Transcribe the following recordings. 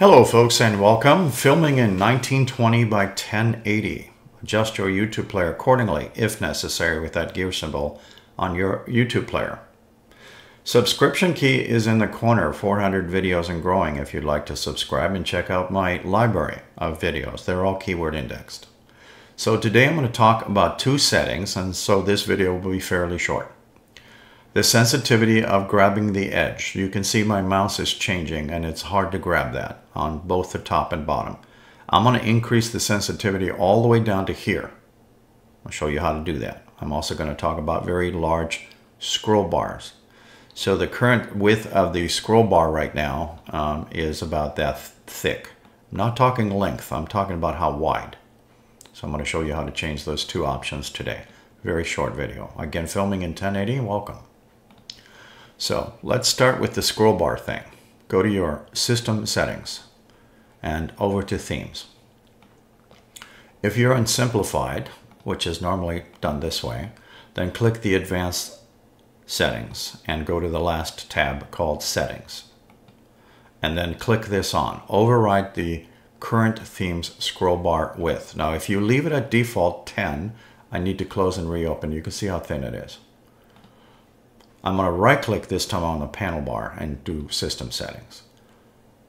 Hello folks and welcome. Filming in 1920 by 1080. Adjust your YouTube player accordingly if necessary with that gear symbol on your YouTube player. Subscription key is in the corner, 400 videos and growing if you'd like to subscribe and check out my library of videos. They're all keyword indexed. So today I'm going to talk about two settings and so this video will be fairly short. The sensitivity of grabbing the edge. You can see my mouse is changing and it's hard to grab that on both the top and bottom. I'm going to increase the sensitivity all the way down to here. I'll show you how to do that. I'm also going to talk about very large scroll bars. So the current width of the scroll bar right now um, is about that thick. I'm not talking length, I'm talking about how wide. So I'm going to show you how to change those two options today. Very short video. Again, filming in 1080, welcome. So let's start with the scroll bar thing. Go to your system settings and over to themes. If you're in simplified, which is normally done this way, then click the advanced settings and go to the last tab called settings. And then click this on. Override the current themes scroll bar width. Now if you leave it at default 10, I need to close and reopen. You can see how thin it is. I'm going to right click this time on the panel bar and do system settings.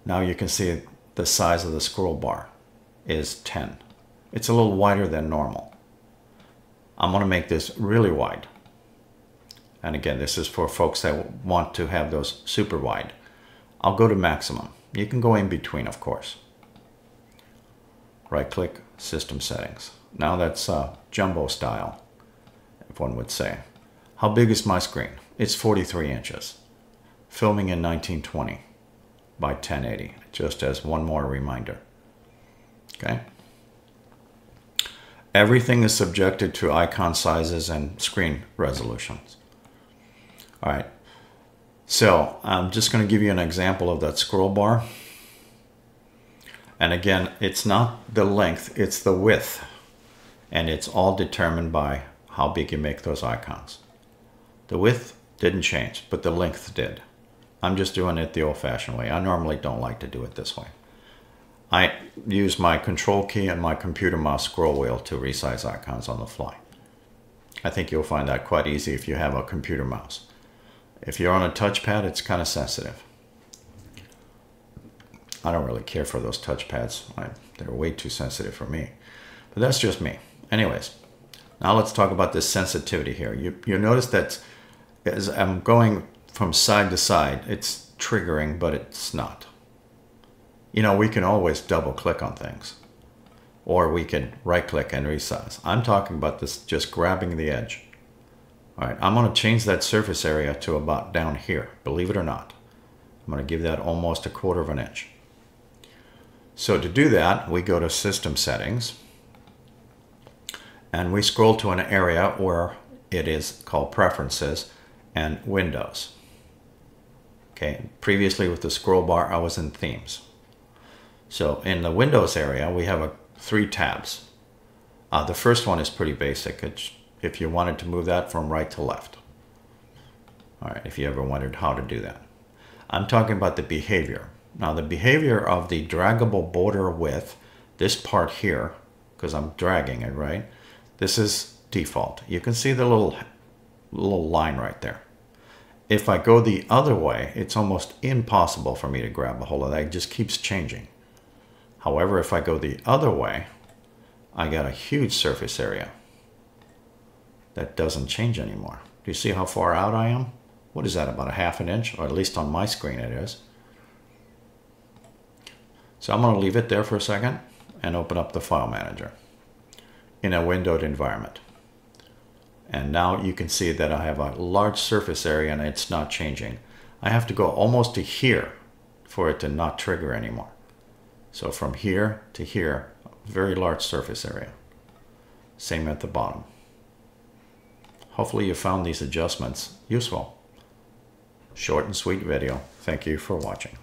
Now you can see the size of the scroll bar is 10. It's a little wider than normal. I'm going to make this really wide. And again, this is for folks that want to have those super wide. I'll go to maximum. You can go in between, of course. Right click, system settings. Now that's uh, jumbo style, if one would say. How big is my screen? It's 43 inches. Filming in 1920 by 1080, just as one more reminder. Okay. Everything is subjected to icon sizes and screen resolutions. All right. So I'm just going to give you an example of that scroll bar. And again, it's not the length, it's the width. And it's all determined by how big you make those icons. The width didn't change, but the length did. I'm just doing it the old-fashioned way. I normally don't like to do it this way. I use my control key and my computer mouse scroll wheel to resize icons on the fly. I think you'll find that quite easy if you have a computer mouse. If you're on a touchpad, it's kind of sensitive. I don't really care for those touchpads. They're way too sensitive for me. But that's just me. Anyways, now let's talk about this sensitivity here. You, you notice that as I'm going from side to side, it's triggering, but it's not. You know, we can always double click on things or we can right click and resize. I'm talking about this just grabbing the edge. All right, I'm going to change that surface area to about down here, believe it or not. I'm going to give that almost a quarter of an inch. So to do that, we go to System Settings, and we scroll to an area where it is called Preferences, and Windows. Okay, previously with the scroll bar, I was in Themes. So in the Windows area, we have a, three tabs. Uh, the first one is pretty basic. It's if you wanted to move that from right to left. All right, if you ever wondered how to do that. I'm talking about the behavior. Now the behavior of the draggable border width, this part here, because I'm dragging it, right? This is default. You can see the little little line right there. If I go the other way, it's almost impossible for me to grab a hold of that. It just keeps changing. However, if I go the other way, I got a huge surface area that doesn't change anymore. Do you see how far out I am? What is that, about a half an inch? Or at least on my screen it is. So I'm going to leave it there for a second and open up the file manager in a windowed environment. And now you can see that I have a large surface area and it's not changing. I have to go almost to here for it to not trigger anymore. So from here to here, very large surface area. Same at the bottom. Hopefully you found these adjustments useful. Short and sweet video. Thank you for watching.